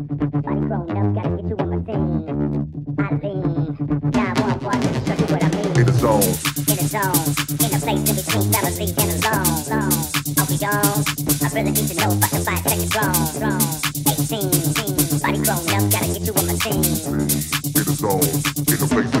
Grown up, gotta get. I show you what I mean. In the zone, in the zone, in the place in between family and the zone. zone. Are we? I really need to know if I can fight, take wrong. body grown up, gotta get doing my thing. In the zone, in the place.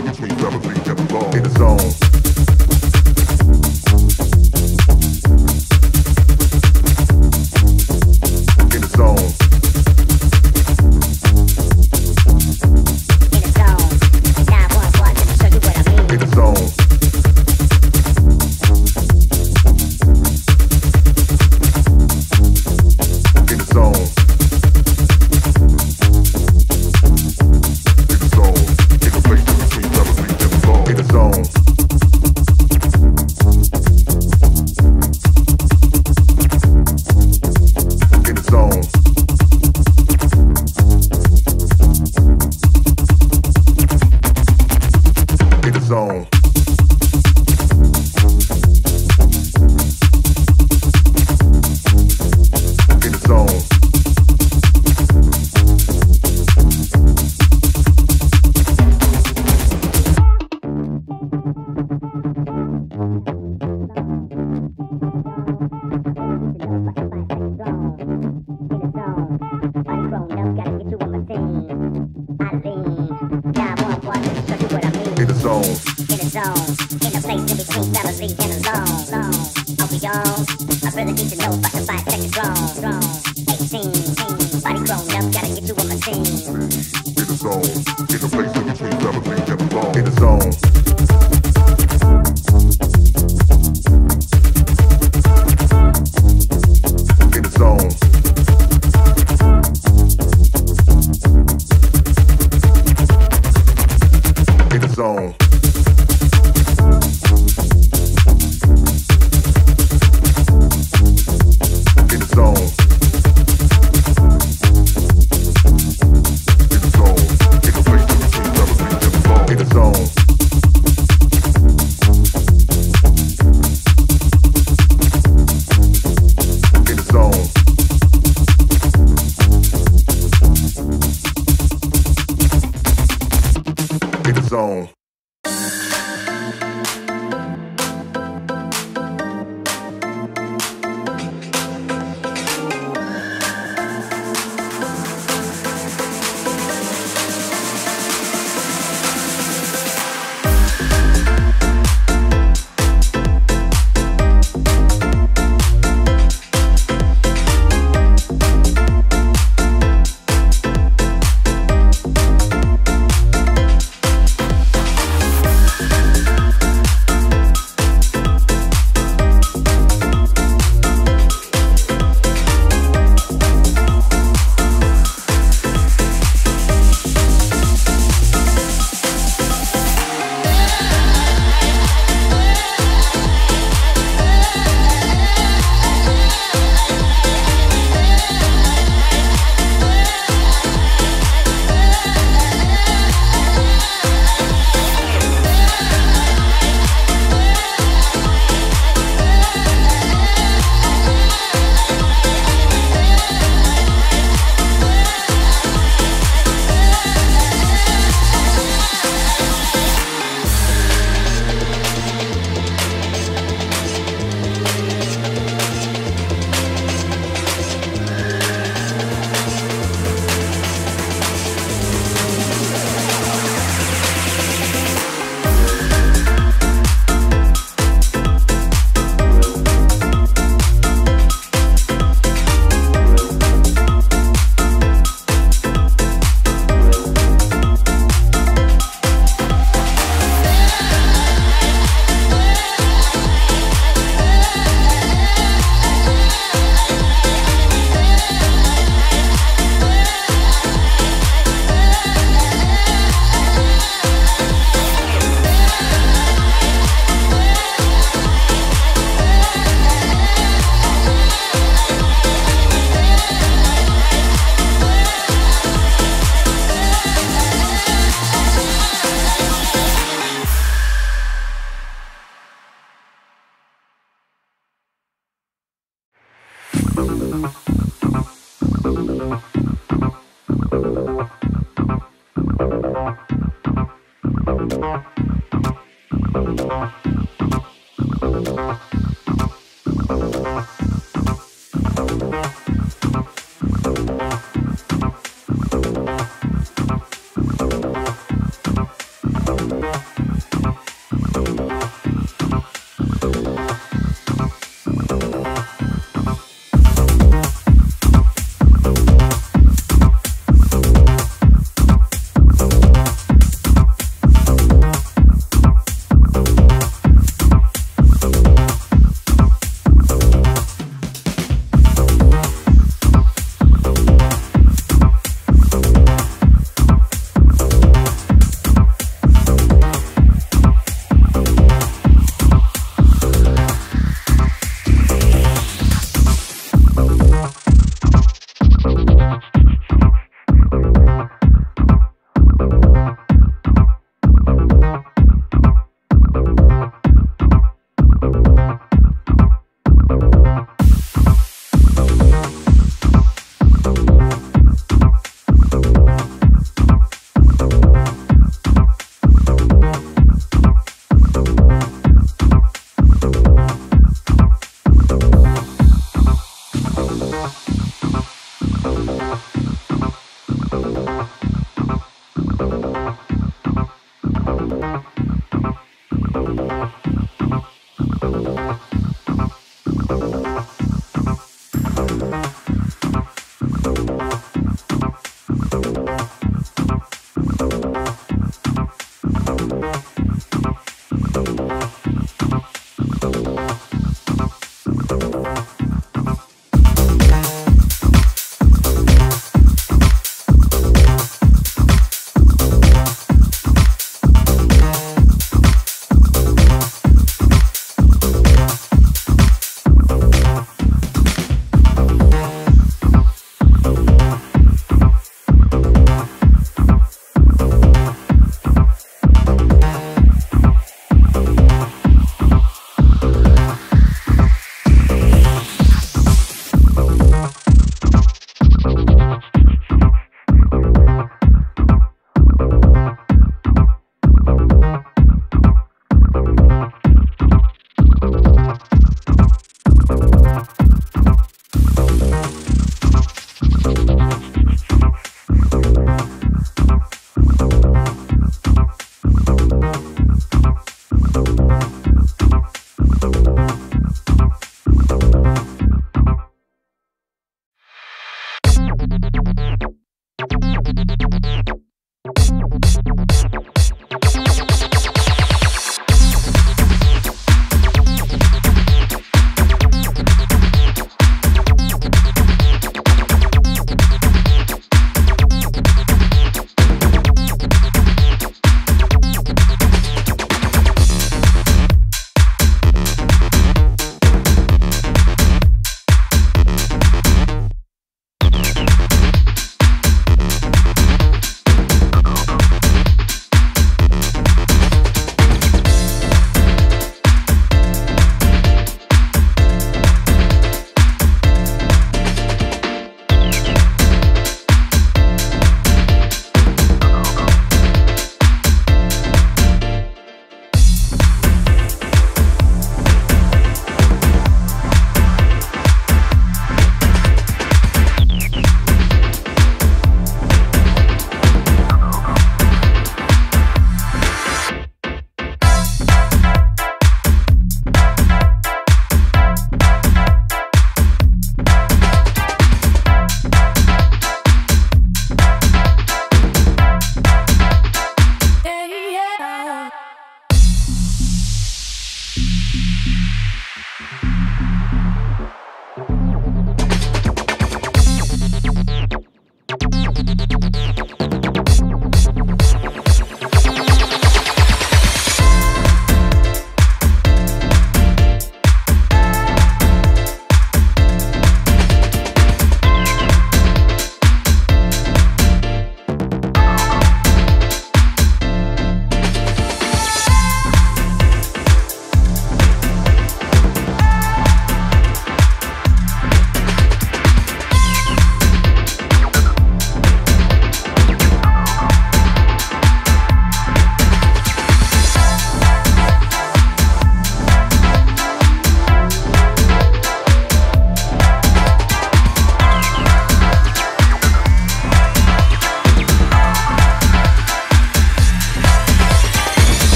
zone. In the zone. In a place to be sweet, fellas, leave in a zone. Zone. be gone, I really need to know if the can find second drone. 18. Body grown up, gotta get to a machine. In the zone. In a place to be sweet, fellas, leave in a zone. In the zone.